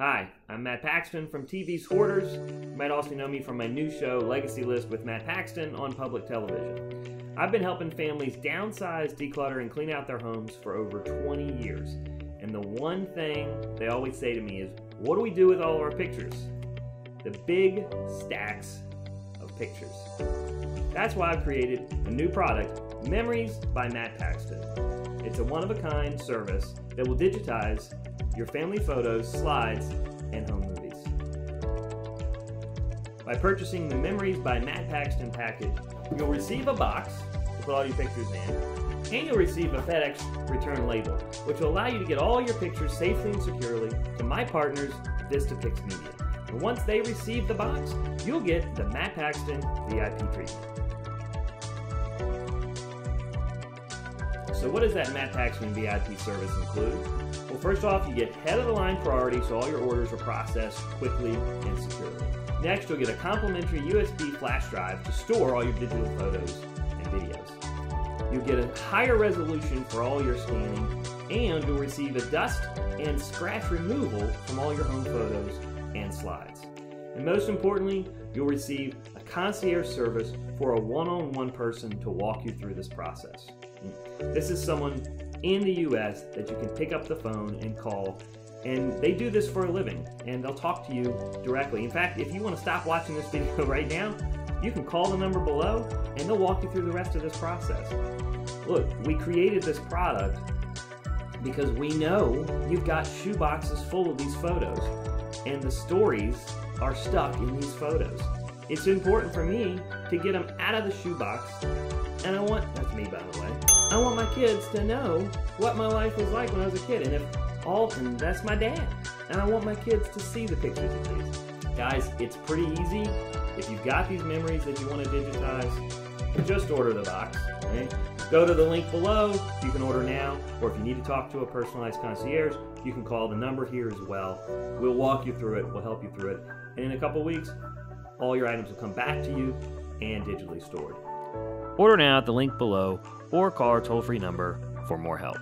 Hi, I'm Matt Paxton from TV's Hoarders. You might also know me from my new show, Legacy List with Matt Paxton, on public television. I've been helping families downsize, declutter, and clean out their homes for over 20 years. And the one thing they always say to me is, What do we do with all of our pictures? The big stacks of pictures. That's why I've created a new product, Memories by Matt Paxton. It's a one of a kind service that will digitize your family photos, slides, and home movies. By purchasing the Memories by Matt Paxton package, you'll receive a box to put all your pictures in, and you'll receive a FedEx return label, which will allow you to get all your pictures safely and securely to my partners, VistaPix Media. And once they receive the box, you'll get the Matt Paxton VIP treatment. So what does that Matt Paxton VIP service include? Well, first off, you get head of the line priority so all your orders are processed quickly and securely. Next, you'll get a complimentary USB flash drive to store all your digital photos and videos. You'll get a higher resolution for all your scanning, and you'll receive a dust and scratch removal from all your home photos and slides. And most importantly, you'll receive a concierge service for a one on one person to walk you through this process. Mm. This is someone in the US that you can pick up the phone and call. And they do this for a living and they'll talk to you directly. In fact, if you want to stop watching this video right now, you can call the number below and they'll walk you through the rest of this process. Look, we created this product because we know you've got shoe boxes full of these photos and the stories are stuck in these photos. It's important for me to get them out of the shoebox and I want, that's me by the way, I want my kids to know what my life was like when I was a kid. And if Alton, that's my dad. And I want my kids to see the pictures of these. Guys, it's pretty easy. If you've got these memories that you want to digitize, just order the box. Okay? Go to the link below. You can order now. Or if you need to talk to a personalized concierge, you can call the number here as well. We'll walk you through it. We'll help you through it. And in a couple weeks, all your items will come back to you and digitally stored. Order now at the link below or call our toll free number for more help.